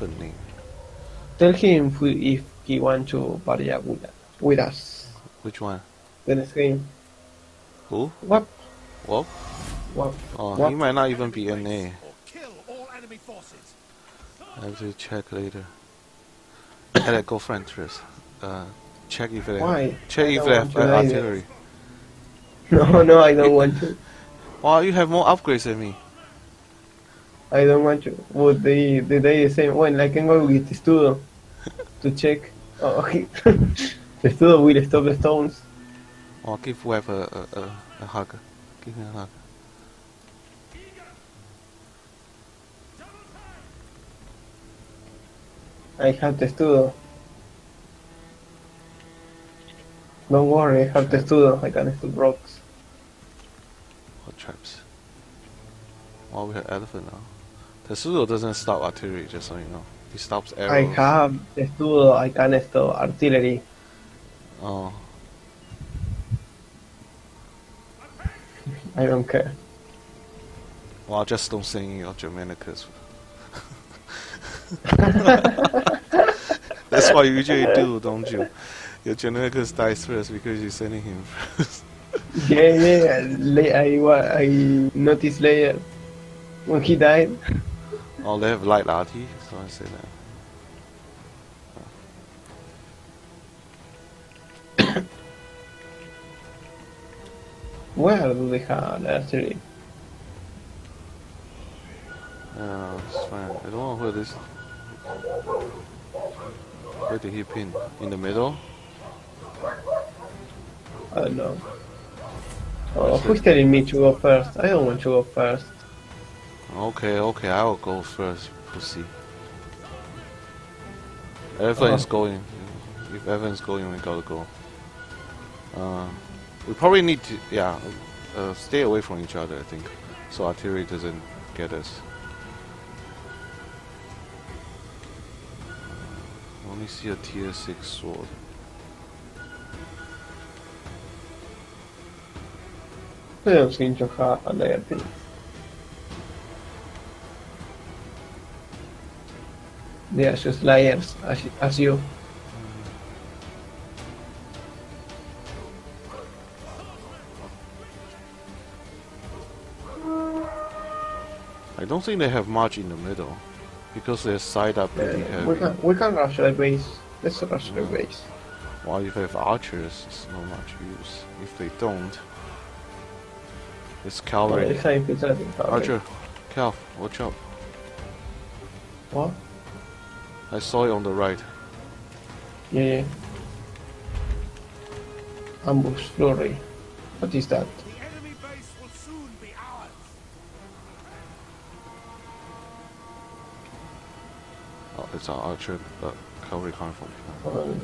elephant name. Tell him if, we, if he wants to party up with, with us. Which one? The next game. Who? What? What? What? Oh, What? he might not even be NA. Or kill all enemy forces. I have to check later. Alright, go for interest. Uh, check if they Why? check I if don't they have artillery. No, no, I don't want to. Wow, you have more upgrades than me. I don't want to. Would they, did they say, bueno, I can go with Testudo to check. Oh, okay. Testudo will stop the stones. Oh, give Web a, a, a, a hug. Give me a hug. I have Testudo. Don't worry, I have Testudo. I can stop rocks. What traps? Oh, we have elephant now. Testudo doesn't stop artillery, just so you know. He stops arrows. I have Testudo. I can stop artillery. Oh, I don't care. well, just don't sing your Germanicus. That's what you usually do, don't you? Your Germanicus dies first because you're sending him first. Yeah, yeah. la- I, I noticed later when he died. Oh, they have light arty, so I say that. Where do they have artillery? Yeah, uh, it's fine. I don't know where this. Where did he pin? In the middle? I don't know. Oh, who's telling me to go first? I don't want to go first. Okay, okay, I will go first, pussy. Is Oh. going. If Evan's going, we gotta go. Uh, we probably need to, yeah, uh, stay away from each other, I think. So artillery doesn't get us. Only see a tier 6 sword. I don't seem to have They are just liars, as, as you. I don't think they have much in the middle. Because they're side up pretty Uh, we, can, we can rush the base. Let's rush the base. Well, if they have archers, it's not much use. If they don't, it's Well, cavalry. it's time to tell them how Archer, Cal, watch out. What? I saw it on the right. Yeah, yeah. Ambush flurry. What is that? The enemy base will soon be ours. Oh, it's our archer, but cavalry coming from behind. Um,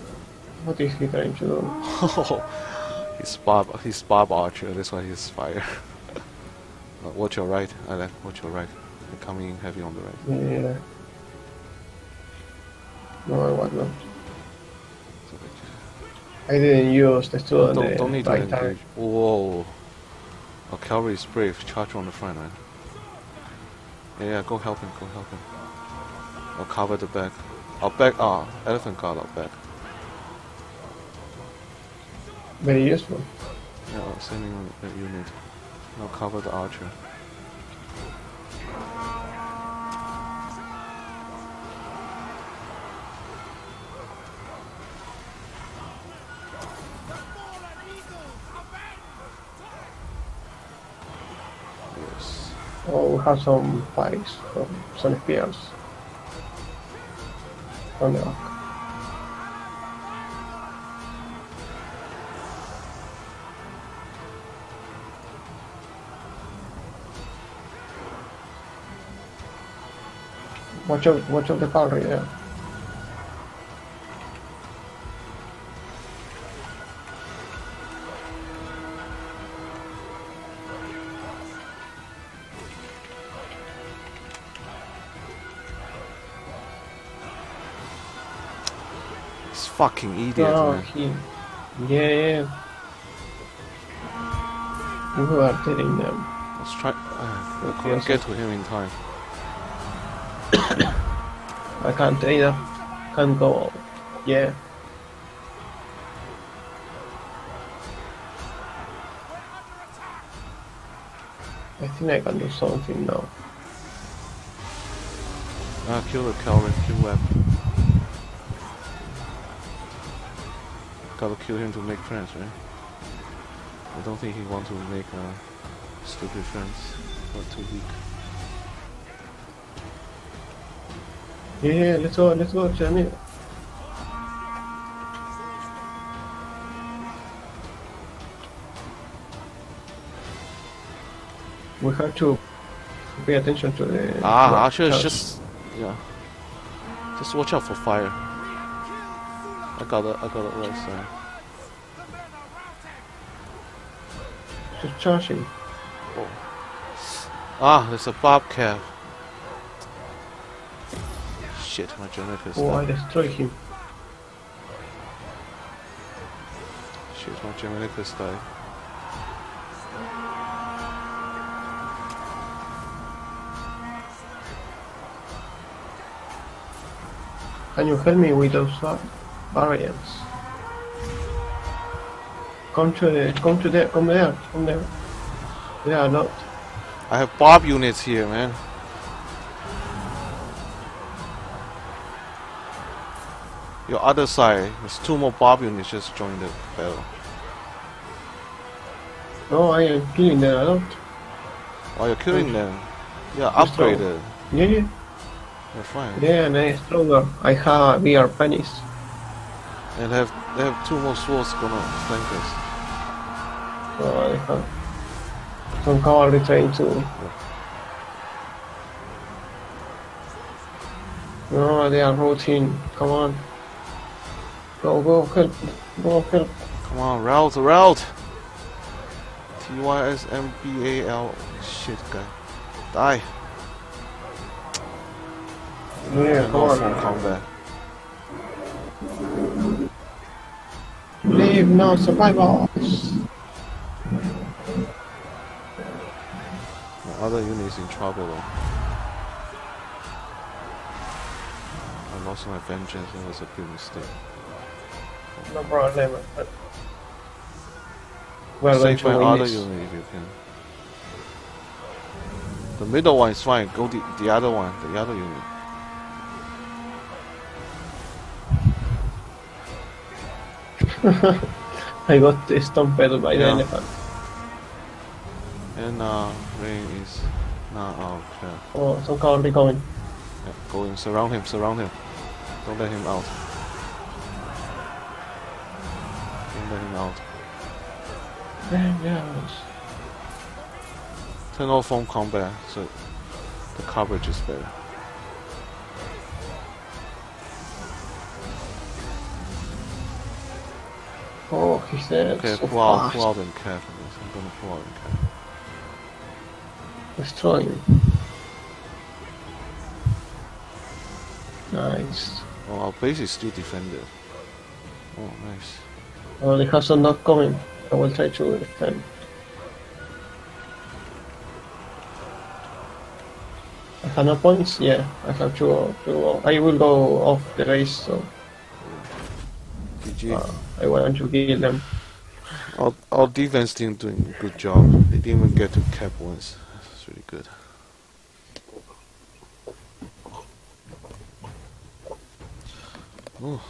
what is he trying to do? Oh, he's barb, he's barb archer. That's why he's fire. uh, watch your right, Alan. Watch your right. They're coming in heavy on the right. Yeah, yeah. No, I was not. I didn't use the student don't, don't need to right engage. time. Whoa. Oh, cavalry is brave. Charge on the front, man. Yeah, yeah, go help him. Go help him. I'll cover the back. I'll back. Ah, elephant guard our back. Very useful. Yeah, I'm sending a, a unit. Now cover the archer. Oh, we have some pikes from some spears. On the rock. Watch out, watch out the cavalry there. This fucking idiot, Oh, man. he. Yeah, yeah. You are telling them. Was trying. Uh, I couldn't get to him in time. I can't either. Can't go. Yeah. I think I can do something now. Ah, kill the Calvin, kill Web. Gotta kill him to make friends, right? I don't think he wants to make uh, stupid friends. Or too weak. Yeah, let's go, let's go, Jamie. We have to pay attention to the. Ah, is house. just yeah. Just watch out for fire. I got it. I got it right side. just charging. Ah, there's a bobcat. Shit, my is Oh, I destroyed him. Shit, my generator is died. Can you help me with those uh. Come to the, come to there, come there, come there. There are not. I have bob units here, man. Your other side, there's two more bob units just joined the battle. No, I am killing them a lot. Oh, you're killing them. Yeah, upgraded. Yeah, yeah, They're fine. yeah, and I stronger. I have VR pennies. And they have they have two more swords gonna flank us. So I have some cavalry trying to. No, they are routine. Come on. Go, go, help. Go, help. Come on, route, route. T Y S M B A L. Shit, guy. Die. Yeah, come on. combat. Leave no survivors. My other unit is in trouble though. I lost my vengeance. That was a big mistake. No problem. We're going Save to my win other unit if you can. The middle one is fine. Go the the other one. The other unit. I got stomped by the elephant. And uh, Rain is now out. Yeah. Oh, some cavalry coming. Yeah, go in, surround him, surround him. Don't let him out. Don't let him out. Yeah, yes. Turn off phone combat so the coverage is better. Oh, he said Okay, so pull out, pull out and this. I'm gonna pull out and cap. Destroy him. Nice. Oh, our base is still defended. Oh, nice. Well, the house are not coming. I will try to defend. I have no points? Yeah, I have to. To. I will go off the race, so GG. uh, I want to kill them. Our, our defense team doing a good job. They didn't even get to cap once. That's really good. Ooh.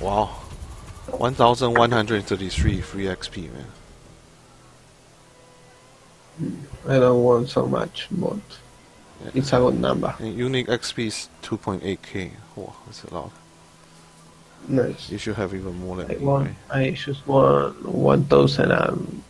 Wow. 1133 free XP, man. I don't want so much, but. It's a good number. And unique XP is 2.8k. Wow, that's a lot. Nice. You should have even more than I me, want. right? I just want one thousand and